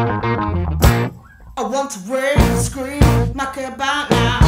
I want to rage, scream, knock about now.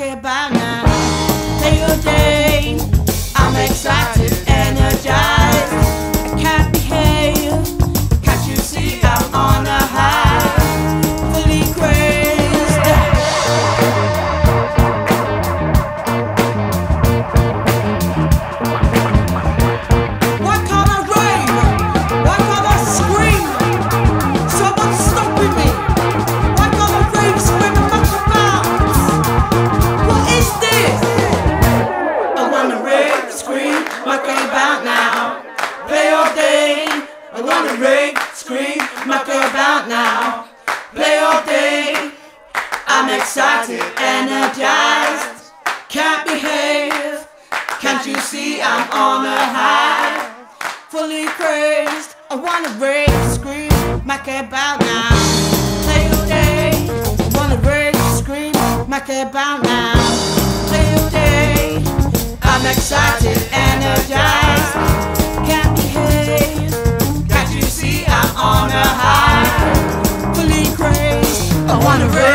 que va now. Play all day. I'm excited, energized. Can't behave. Can't you see I'm on a high? Fully crazed. I wanna rage, scream, make about now. Play all day. I wanna rage, scream, make about now. Play all day. I'm excited. I wanna run.